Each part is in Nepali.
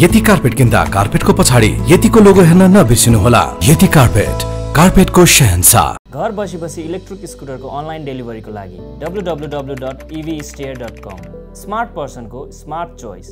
यति कार्पेट किन्दा कार्पेटको पछाडि यतिको लोगो हेर्न नबिर्सिनुहोला। यति कार्पेट कार्पेटको शहनशाह। घर बसी बसी इलेक्ट्रिक स्कुटरको अनलाइन डेलिभरीको लागि W W W dot EV dot com smart पर्सनको smart choice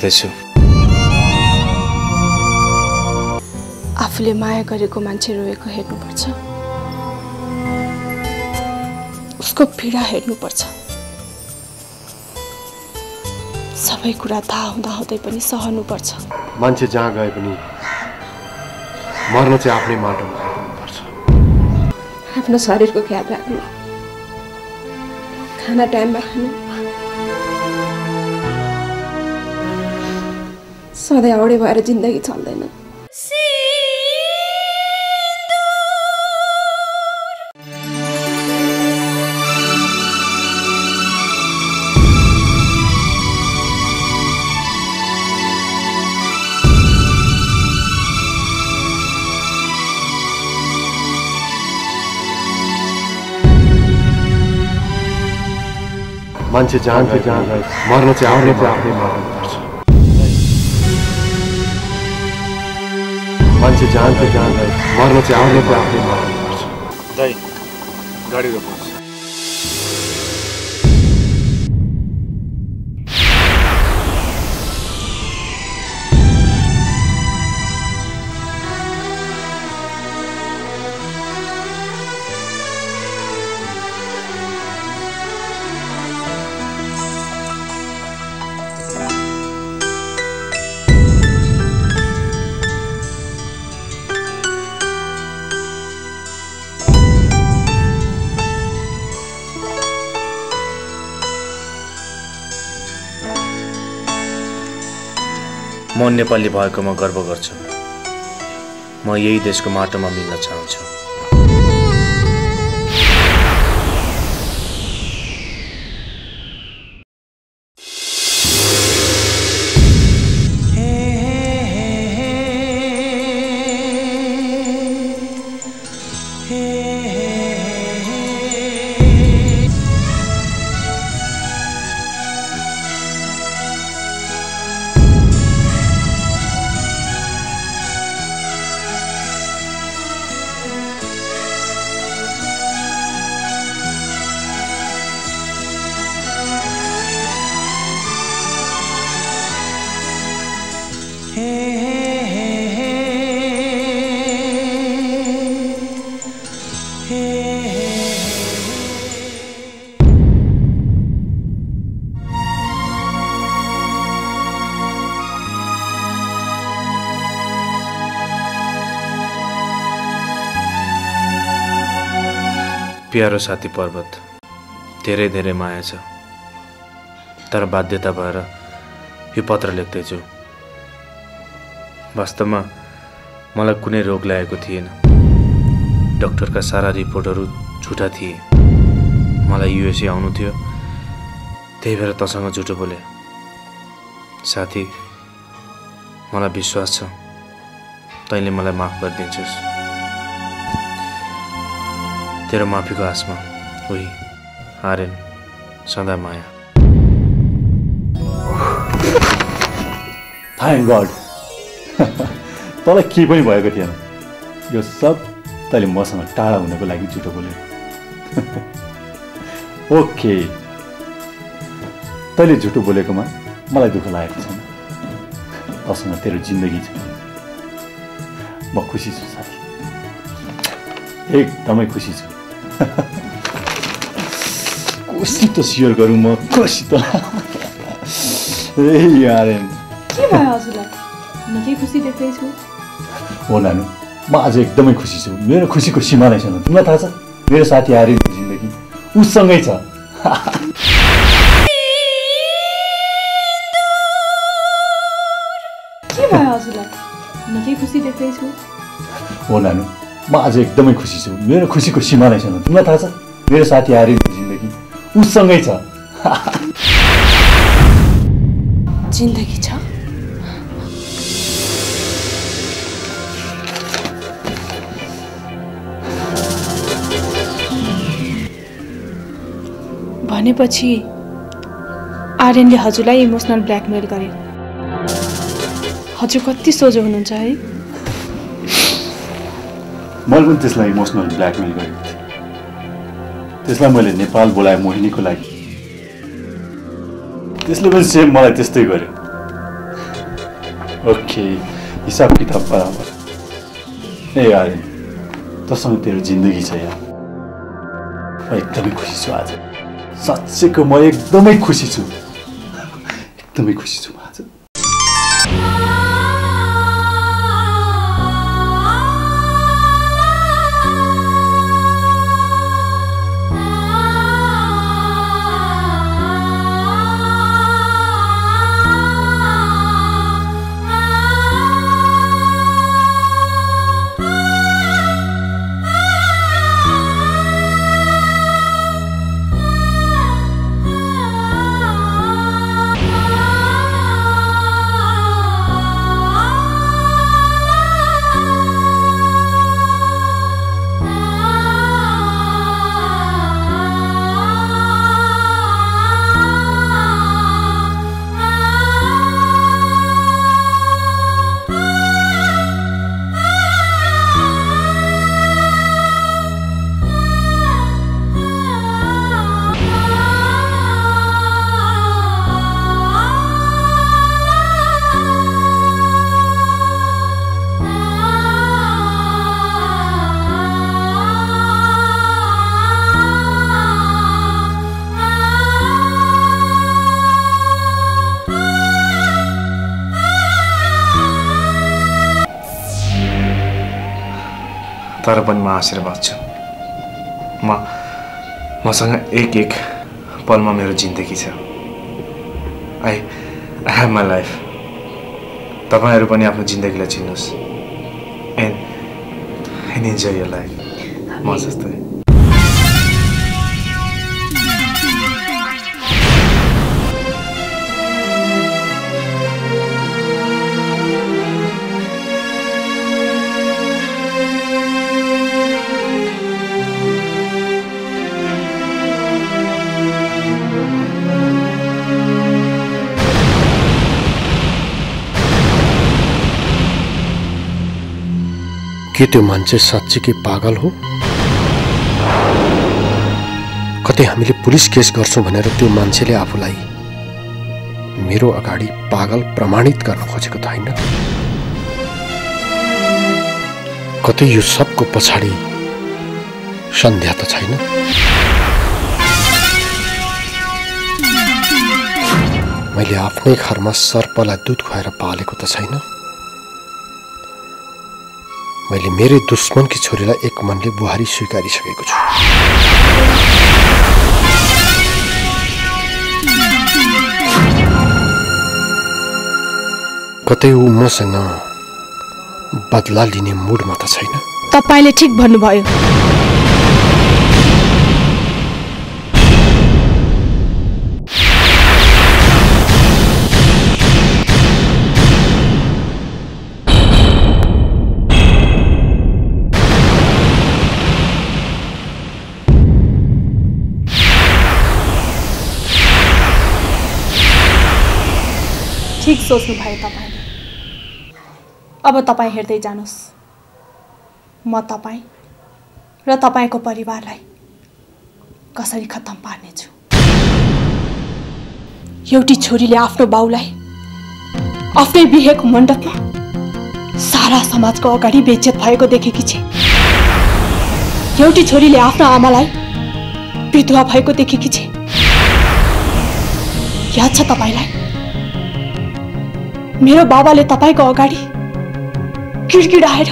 म मर्दैछु आफूले माया गरेको मान्छे रोएको हेर्नुपर्छ। उसको पीडा हेर्नुपर्छ। सबै कुरा थाहा हुँदा हुँदै पनि सहनुपर्छ। मान्छे जहाँ गए पनि मर्न चाहिँ आफ्नै माटोमा आइपुग्नुपर्छ आफ्नो शरीरको ख्याल राख्नु। खाना टाइममा खानु। सधैँ औडे भएर जिन्दगी चल्दैन मान्छे जहाँ मर्न चाहिँ आफ्नै चाहिँ आफ्नै माटोमा मान्छे जहाँ गए मर्न चाहिँ चाहिँ आफ्नै माटोमा दाइ गाडी रोक्नुहोस् म नेपाली भएकोमा गर्व गर्छु। म यही देशको माटोमा मिल्न चाहन्छु। प्यारो साथी पर्वत धेरै धेरै माया छ। तर बाध्यता भएर यो पत्र लेख्दैछु। वास्तवमा मलाई कुनै रोग लागेको थिएन। डक्टरका सारा रिपोर्टहरू झुटा थिए। मलाई युएसए आउनु थियो। त्यही भएर तँसँग झुटो बोले। साथी मलाई विश्वास छ। तैँले मलाई माफ गरिदिन्छस्। तेरो माफीको आसमा उही आर्यन सदा माया। थ्याङ्क गड तँलाई केही पनि भएको थिएन। यो सब तैँले मसँग टाढा हुनको लागि झुटो बोल्यो। ओके तैँले झुटो बोलेकोमा मलाई दुःख लागेको छैन। तँसँग तेरो जिन्दगी छ। म खुसी छु साथी। एकदमै खुसी छु। कोसित सेयर गरौँ म कोसित ए यारेन के भयो हजुरलाई निकै खुसी देख्दैछु हो नानु म आज एकदमै खुसी छु मेरो खुसीको सिमा नै छैन तिमीलाई थाहा छ मेरो साथी आर्यनको जिन्दगी उसँगै छ के भयो हजुरलाई निकै खुसी देख्दैछु हो नानु म आज एकदमै खुसी छु। मेरो खुसीको सिमा नै। छैन तिमीलाई थाहा छ? मेरो साथी आर्यनको जिन्दगी उसँगै छ। जिन्दगी छ? भनेपछि आर्यनले हजुरलाई इमोसनल ब्ल्याकमेल गरे। हजुर कति सोझो हुनुहुन्छ है? मैले पनि त्यसलाई इमोसनल ब्ल्याकमेल गरेको थिएँ। त्यसलाई मैले नेपाल बोलाएँ मोहिनीको लागि। त्यसले पनि सेम मलाई त्यस्तै गर्यो। ओके हिसाब किताब बराबर। ए आर्यन तसँग तेरो जिन्दगी छ यहाँ म एकदमै खुसी छु आज। साँच्चैको म एकदमै खुसी छु। एकदमै खुसी छु तर पनि म छु। म मसँग एक एक पलमा मेरो जिन्दगी छ। I I have my life तपाईँहरू पनि आफ्नो जिन्दगीलाई चिन्नुहोस्। And and enjoy your life म जस्तै। के त्यो मान्छे साँच्चीकै पागल हो? कतै हामीले पुलिस केस गर्छौँ भनेर त्यो मान्छेले आफूलाई मेरो अगाडि पागल प्रमाणित गर्न खोजेको त होइन। कतै यो सबको पछाडि सन्ध्या त छैन। मैले आफ्नै घरमा सर्पलाई दुध खुवाएर पालेको त छैन। मैले मेरै दुश्मनकी छोरीलाई एक मनले बुहारी स्वीकारिसकेको छु। कतै ऊ मसँग बदला लिने मुडमा त छैन। तपाईँले ठिक भन्नुभयो। सोच्नु भयो तपाईँले। अब तपाईँ हेर्दै जानुहोस्। म तपाईँ र तपाईँको परिवारलाई कसरी खत्तम पार्नेछु। एउटी छोरीले आफ्नो बाउलाई आफ्नै बिहेको मण्डपमा सारा समाजको अगाडि बेइज्जत भएको देखेकी छे। एउटी छोरीले आफ्नो आमालाई विधवा भएको देखेकी छे। याद छ तपाईँलाई? मेरो बाबाले तपाईँको अगाडि किडकिडाएर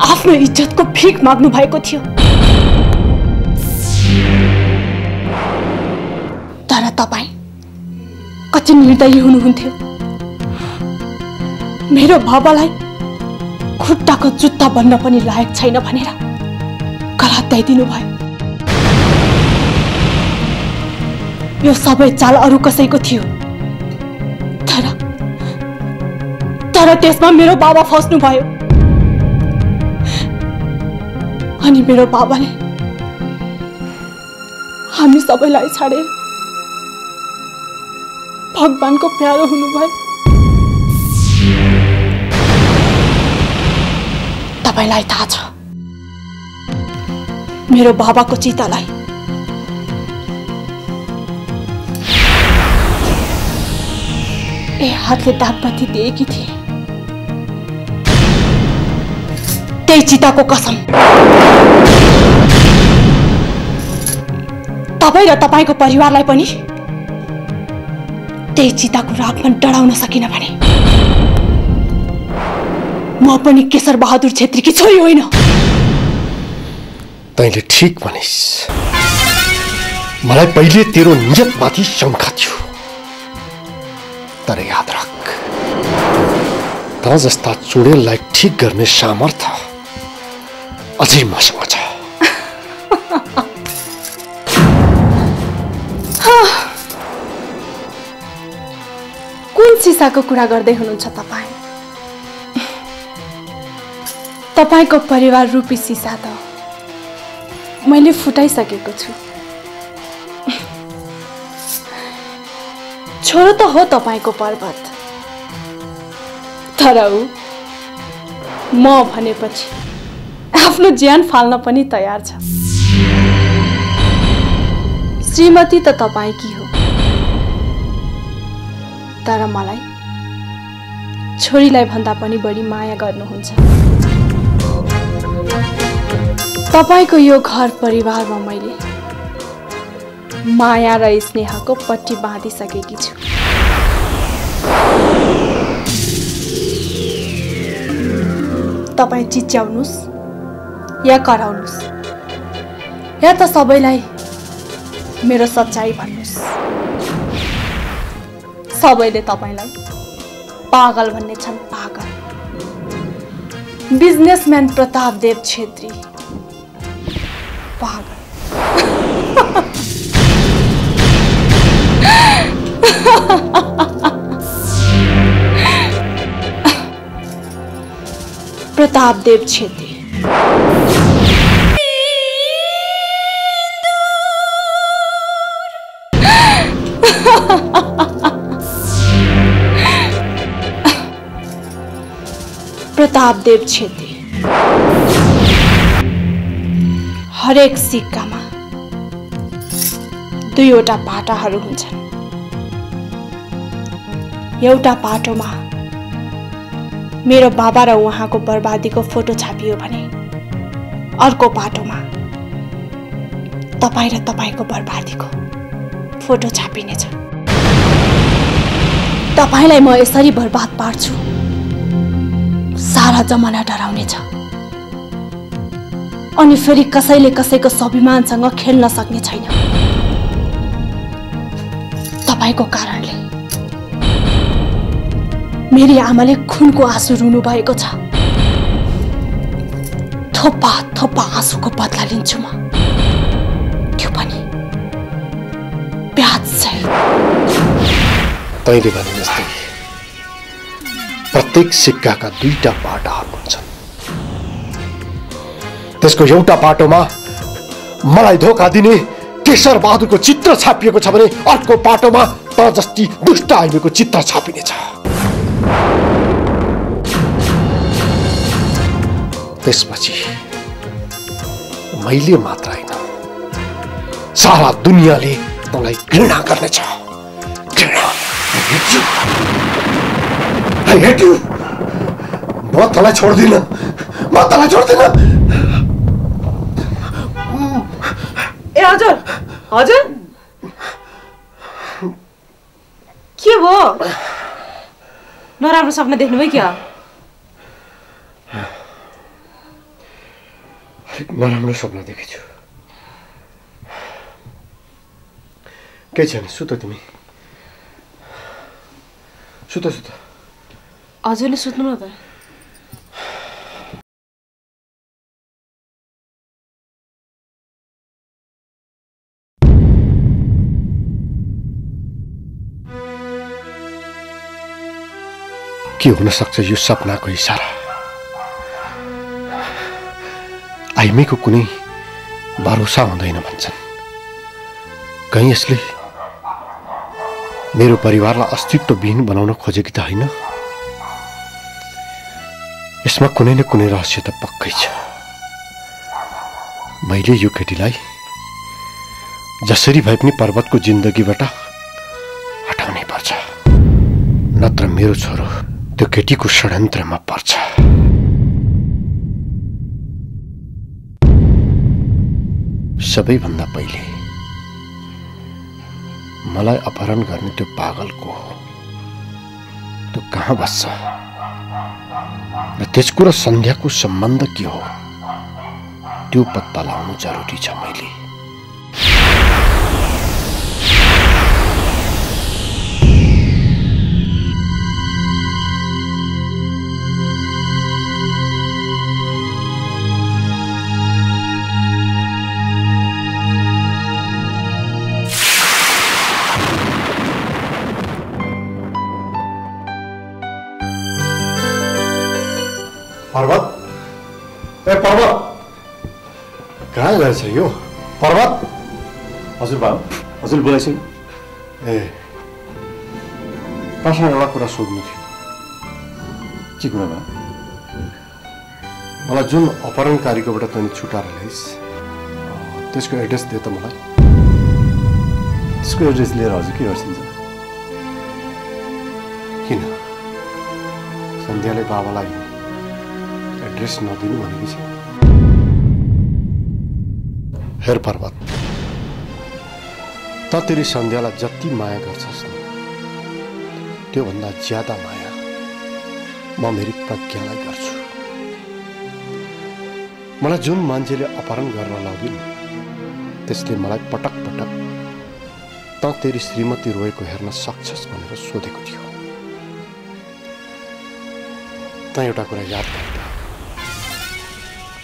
आफ्नो इज्जतको फिक माग्नु भएको थियो। तर तपाईँ कति निर्दयी हुनुहुन्थ्यो। मेरो बाबालाई खुट्टाको जुत्ता बन्न पनि लायक छैन भनेर गलात्याइदिनु भयो। यो सबै चाल अरू कसैको थियो। तर त्यसमा मेरो बाबा फस्नु भयो अनि मेरो बाबाले हामी सबैलाई छाडेर भगवानको प्यारो हुनुभयो। तपाईँलाई थाहा छ मेरो बाबाको चितालाई ए हातले दागबत्ती दिएकी थिए। त्यही चिताको कसम। तपाईँ र तपाईँको परिवारलाई पनि त्यही चिताको रागमा डराउन सकिन भने म पनि केशर बहादुर छेत्रीकी छोरी होइन। तैँले ठिक भनिस्। मलाई पहिले तेरो नियतमाथि शङ्का थियो। तर याद राख। त जस्ता चुडेललाई ठिक गर्ने सामर्थ्य अझै मसँग छ कुन सिसाको कुरा गर्दै हुनुहुन्छ तपाईँ तपाईँको परिवार रूपी सिसा त मैले फुटाइसकेको छु छोरो त हो तपाईँको पर्वत तर ऊ म भनेपछि आफ्नो ज्यान फाल्न पनि तयार छ। श्रीमती त तपाईँकी हो? तर मलाई छोरीलाई भन्दा पनि बढी माया गर्नुहुन्छ। तपाईँको यो घर परिवारमा मैले माया र स्नेहको पट्टी बाँधिसकेकी छु। तपाईँ चिच्याउनुहोस्। या कराउनुहोस् या त सबैलाई मेरो सच्चाइ भन्नुहोस् सबैले पागल भन्ने छन् पागल। बिजनेसम्यान प्रताप देव छेत्री। पागल। प्रताप देव छेत्री। प्रताप देव छेत्री। हरेक सिक्कामा दुईवटा पाटाहरू हुन्छन्। एउटा पाटोमा मेरो बाबा र उहाँको बर्बादीको फोटो छापियो भने अर्को पाटोमा तपाईँ र तपाईँको बर्बादीको फोटो छापिनेछ। तपाईँलाई म यसरी बर्बाद पार्छु। सारा जमाना डराउनेछ अनि फेरि कसैले कसैको स्वाभिमानसँग खेल्न सक्ने छैन। तपाईँको कारणले। मेरी आमाले खुनको आँसु रुनु भएको छ। थोपा थोपा आँसुको बदला लिन्छु म। त्यो पनि प्याज चाहिँ तैँले भने जस्तै। प्रत्येक सिक्काका दुईटा पाटाहरू हुन्छन्। त्यसको एउटा पाटोमा मलाई धोका दिने केशर बहादुरको चित्र छापिएको छ भने अर्को पाटोमा त जस्ती दुष्ट आइबीको चित्र छापिनेछ। त्यसपछि मैले मात्र होइन सारा दुनियाँले तँलाई घृणा गर्नेछ। घृणा। I hate you. म तँलाई छोड्दिनँ। म तँलाई छोड्दिनँ। ए हजुर। हजुर? के भयो? नराम्रो सपना देख्नुभयो क्या? नराम्रो सपना देखेछु। केही छैन सुत तिमी। सुत सुत। हजुरले सुत्नु न त के हुनसक्छ यो सपनाको इसारा आइमीको कुनै भरोसा हुँदैन भन्छन् कहीँ यसले मेरो परिवारलाई अस्तित्वविहीन बनाउन खोजेकी त होइन यसमा कुनै न कुनै रहस्य त पक्कै छ। मैले यो केटीलाई जसरी भए पनि पर्वतको जिन्दगीबाट हटाउनै पर्छ। नत्र मेरो छोरो त्यो केटीको षड्यन्त्रमा पर्छ। सबैभन्दा पहिले मलाई अपहरण गर्ने त्यो पागलको त्यो कहाँ बस्छ? र त्यसको र सन्ध्याको सम्बन्ध के हो? त्यो पत्ता लगाउनु जरुरी छ मैले। पर्वत ए पर्वत कहाँ गएछ यो पर्वत हजुर बाबु हजुर बोलाइसक्यो ए तपाईँसँग एउटा कुरा सोध्नु थियो के कुरा भयो मलाई जुन अपहरणकारीकोबाट तैँले छुटाएर ल्याइस् त्यसको एड्रेस दे त मलाई त्यसको एड्रेस लिएर हजुर के गर्छिन्छ किन सन्ध्याले बाबालाई एड्रेस नदिनु भनेको छ हेर पर्वत त तेरी सन्ध्यालाई जति माया गर्छस् नि त्योभन्दा ज्यादा माया म मेरी प्रज्ञालाई गर्छु मलाई जुन मान्छेले अपहरण गर्न लाग्यो नि त्यसले मलाई पटक पटक त तेरी श्रीमती रोएको हेर्न सक्छस् भनेर सोधेको थियो त एउटा कुरा याद गर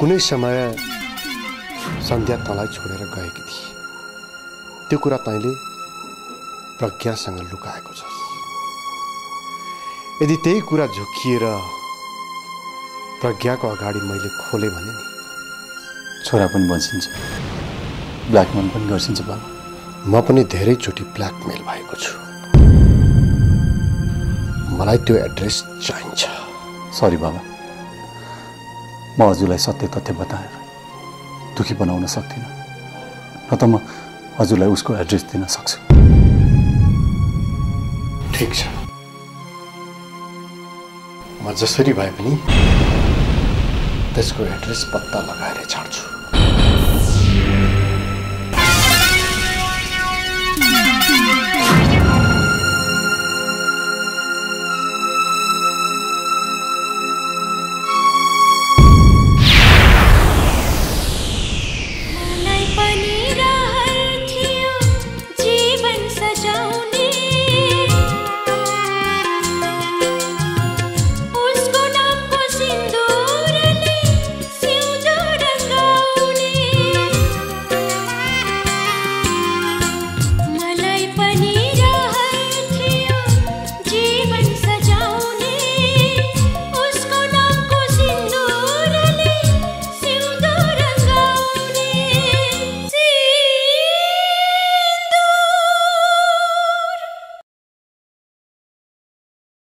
कुनै समय सन्ध्या तँलाई छोडेर गएकी थिए। त्यो कुरा तैँले प्रज्ञासँग लुकाएको छस्। यदि त्यही कुरा झुकिएर प्रज्ञाको अगाडि मैले खोलेँ भने नि। छोरा पनि बन्छिन्छ। ब्ल्याकमेल पनि गर्छिन्छ बाबा। म पनि धेरैचोटि ब्ल्याकमेल भएको छु। मलाई त्यो एड्रेस चाहिन्छ। सरी बाबा। म हजुरलाई सत्य तथ्य बताएर दुखी बनाउन सक्दिनँ न त म हजुरलाई उसको एड्रेस दिन सक्छु। ठिक छ। म जसरी भए पनि त्यसको एड्रेस पत्ता लगाएर छाड्छु।